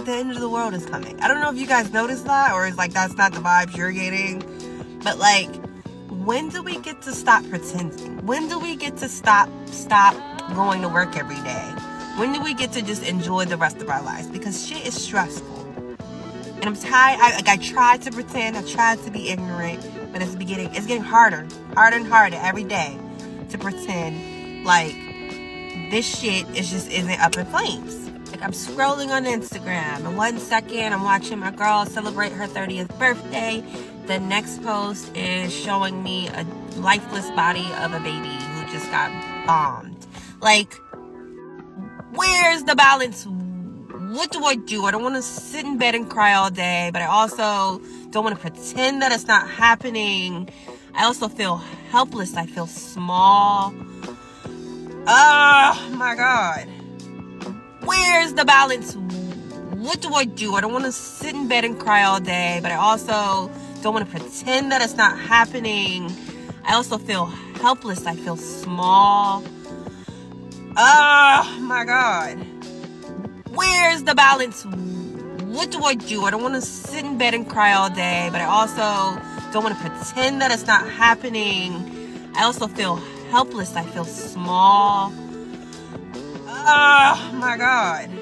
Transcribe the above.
the end of the world is coming. I don't know if you guys noticed that or it's like that's not the vibes you're getting. But like when do we get to stop pretending? When do we get to stop stop going to work every day? When do we get to just enjoy the rest of our lives? Because shit is stressful. And I'm tired. I, like I tried to pretend, I tried to be ignorant, but it's beginning. It's getting harder, harder and harder every day to pretend like this shit is just isn't up in flames. I'm scrolling on Instagram, and one second I'm watching my girl celebrate her 30th birthday. The next post is showing me a lifeless body of a baby who just got bombed. Like, where's the balance? what do I do? I don't want to sit in bed and cry all day, but I also don't want to pretend that it's not happening. I also feel helpless. I feel small. Oh my God. Where's the balance? What do I do? I don't want to sit in bed and cry all day, but I also don't want to pretend that it's not happening. I also feel helpless. I feel small. Oh my God. Where's the balance? What do I do? I don't want to sit in bed and cry all day, but I also don't want to pretend that it's not happening. I also feel helpless. I feel small. Oh my God.